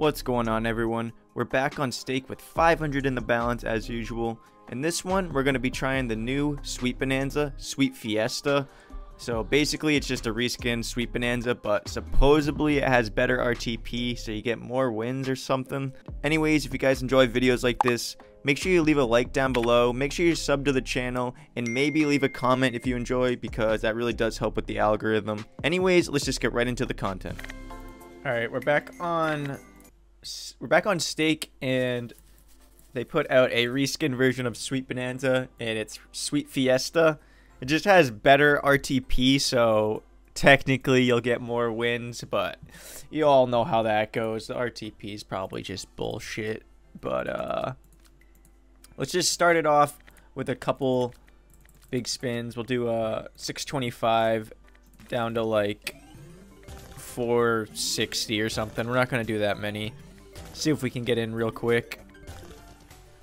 What's going on everyone? We're back on stake with 500 in the balance as usual. In this one, we're going to be trying the new Sweet Bonanza, Sweet Fiesta. So basically it's just a reskin Sweet Bonanza, but supposedly it has better RTP, so you get more wins or something. Anyways, if you guys enjoy videos like this, make sure you leave a like down below, make sure you sub to the channel, and maybe leave a comment if you enjoy, because that really does help with the algorithm. Anyways, let's just get right into the content. Alright, we're back on we're back on stake and they put out a reskin version of Sweet Bonanza and it's Sweet Fiesta. It just has better RTP, so technically you'll get more wins, but you all know how that goes. The RTP is probably just bullshit. But uh let's just start it off with a couple big spins. We'll do a 625 down to like 460 or something. We're not going to do that many. See if we can get in real quick.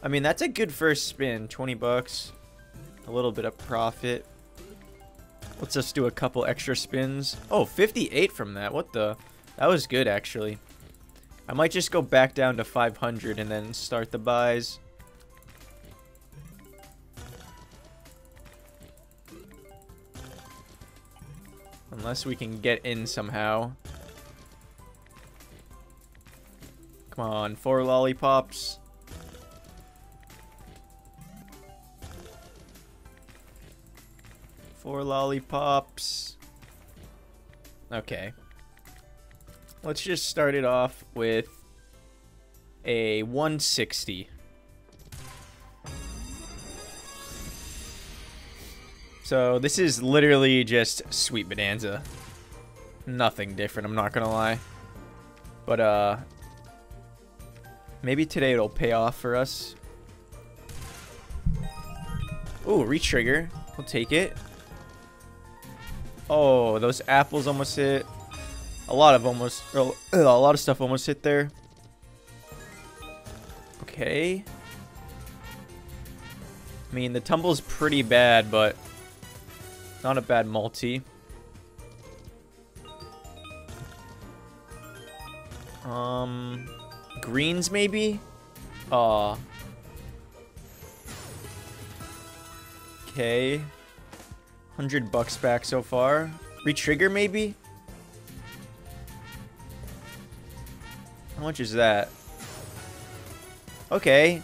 I mean, that's a good first spin. 20 bucks. A little bit of profit. Let's just do a couple extra spins. Oh, 58 from that. What the? That was good, actually. I might just go back down to 500 and then start the buys. Unless we can get in somehow. Come on, four lollipops. Four lollipops. Okay. Let's just start it off with a 160. So this is literally just Sweet Bonanza. Nothing different, I'm not gonna lie. But uh maybe today it'll pay off for us. Ooh, retrigger. We'll take it. Oh, those apples almost hit. A lot of almost, oh, a lot of stuff almost hit there. Okay. I mean, the tumble's pretty bad, but not a bad multi. Um, greens maybe? Aw. Okay. 100 bucks back so far. Retrigger maybe? How much is that? Okay.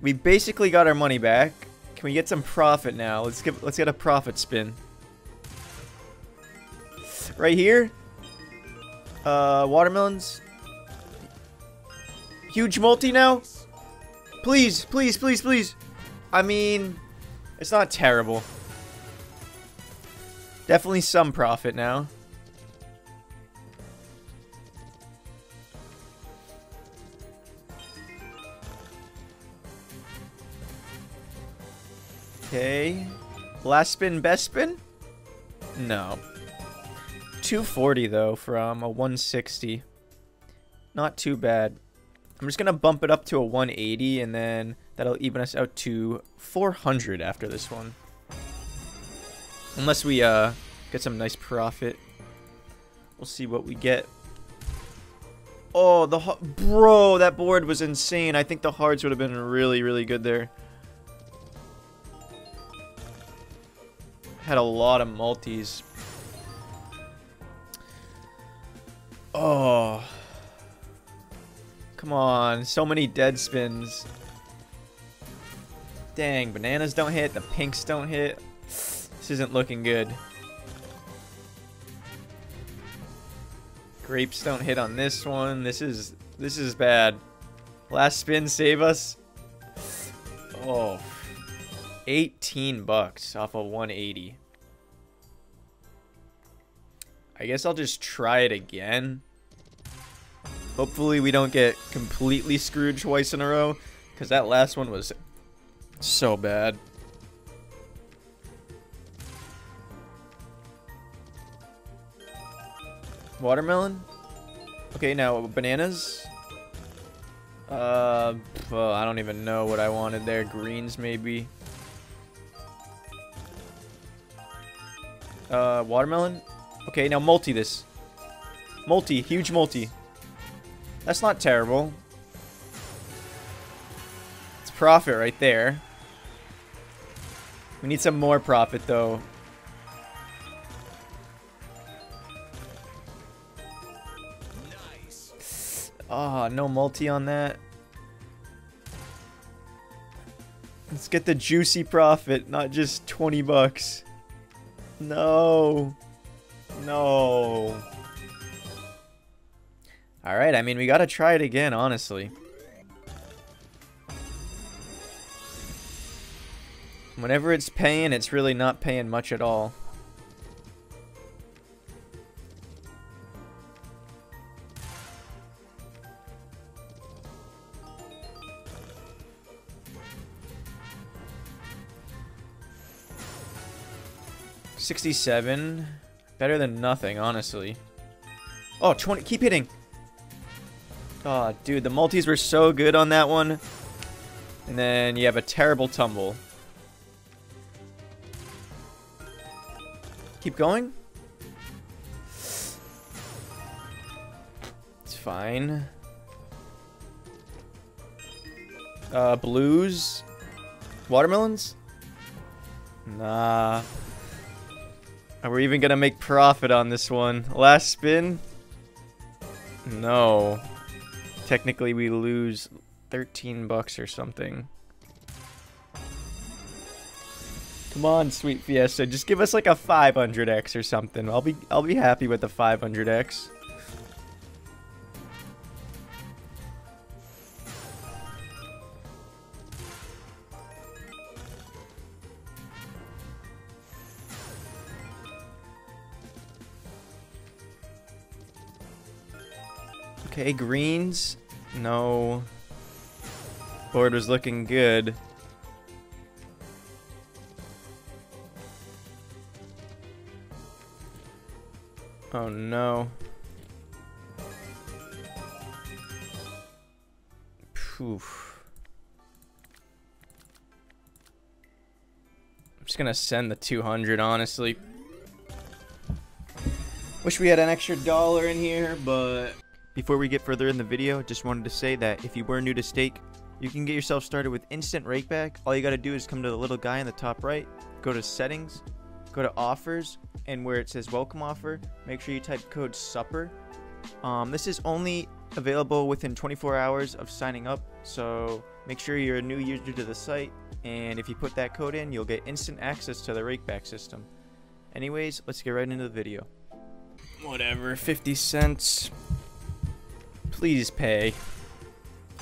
We basically got our money back. Can we get some profit now? Let's get let's get a profit spin. Right here. Uh, watermelons. Huge multi now. Please, please, please, please. I mean, it's not terrible. Definitely some profit now. Okay. Last spin, best spin? No. 240 though from a 160. Not too bad. I'm just going to bump it up to a 180 and then that'll even us out to 400 after this one. Unless we uh, get some nice profit. We'll see what we get. Oh, the bro, that board was insane. I think the hearts would have been really, really good there. Had a lot of multis. Oh. Come on, so many dead spins. Dang, bananas don't hit, the pinks don't hit. This isn't looking good. Grapes don't hit on this one. This is this is bad. Last spin save us. Oh. 18 bucks off of 180. I guess I'll just try it again. Hopefully we don't get completely screwed twice in a row. Because that last one was so bad. Watermelon? Okay, now bananas? Uh, well, I don't even know what I wanted there. Greens, maybe. Uh, watermelon? Okay, now multi this. Multi, huge multi. That's not terrible. It's profit right there. We need some more profit, though. Oh, no multi on that. Let's get the juicy profit, not just 20 bucks. No. No. Alright, I mean, we gotta try it again, honestly. Whenever it's paying, it's really not paying much at all. Sixty-seven, better than nothing, honestly. Oh, 20, keep hitting. Oh, dude, the multis were so good on that one. And then you have a terrible tumble. Keep going. It's fine. Uh, blues? Watermelons? Nah. Are we even gonna make profit on this one? Last spin? No. Technically, we lose 13 bucks or something. Come on, Sweet Fiesta, just give us like a 500x or something. I'll be I'll be happy with the 500x. Okay, greens. No. Board was looking good. Oh no. Poof. I'm just gonna send the 200, honestly. Wish we had an extra dollar in here, but... Before we get further in the video, just wanted to say that if you were new to stake, you can get yourself started with instant rakeback. All you gotta do is come to the little guy in the top right, go to settings, go to offers, and where it says welcome offer, make sure you type code SUPPER. Um, this is only available within 24 hours of signing up, so make sure you're a new user to the site, and if you put that code in, you'll get instant access to the rakeback system. Anyways, let's get right into the video. Whatever, 50 cents. Please pay.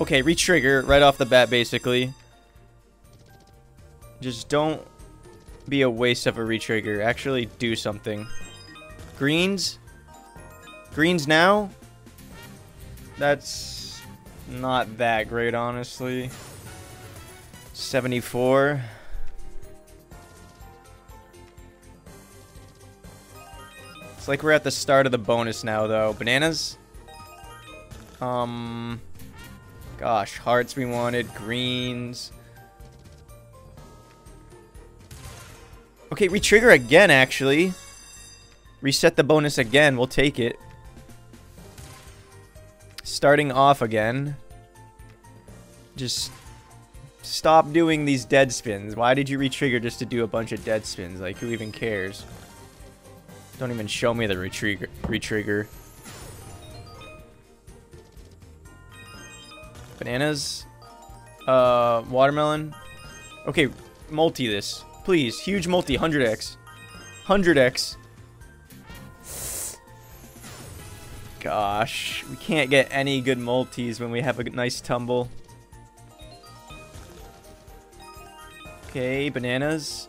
Okay, re-trigger right off the bat, basically. Just don't be a waste of a retrigger. Actually do something. Greens? Greens now? That's not that great, honestly. 74. It's like we're at the start of the bonus now, though. Bananas? Um... Gosh, hearts we wanted, greens... Okay, retrigger again, actually. Reset the bonus again. We'll take it. Starting off again. Just stop doing these dead spins. Why did you retrigger just to do a bunch of dead spins? Like, who even cares? Don't even show me the retrigger. retrigger. Bananas. Uh, watermelon. Okay, multi this. Please, huge multi, 100x. 100x. Gosh, we can't get any good multis when we have a nice tumble. Okay, bananas.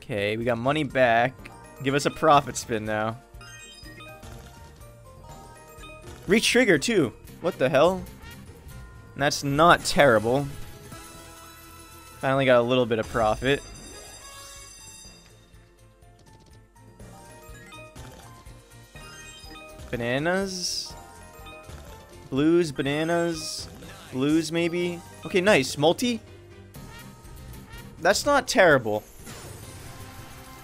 Okay, we got money back. Give us a profit spin now. Retrigger too. What the hell? That's not terrible. Finally got a little bit of profit. Bananas? Blues, bananas, blues maybe? Okay, nice. Multi? That's not terrible.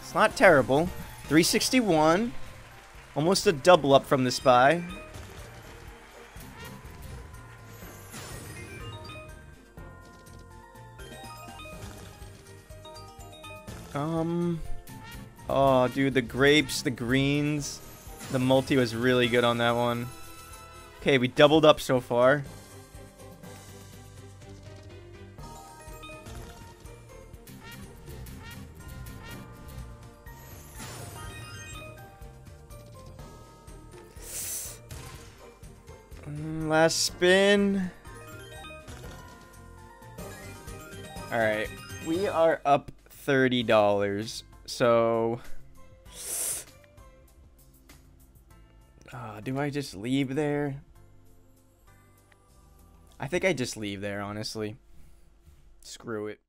It's not terrible. 361. Almost a double up from the spy. Um. Oh, dude, the grapes, the greens. The multi was really good on that one. Okay, we doubled up so far. Last spin. Alright, we are up $30. So... Uh, do I just leave there? I think I just leave there, honestly. Screw it.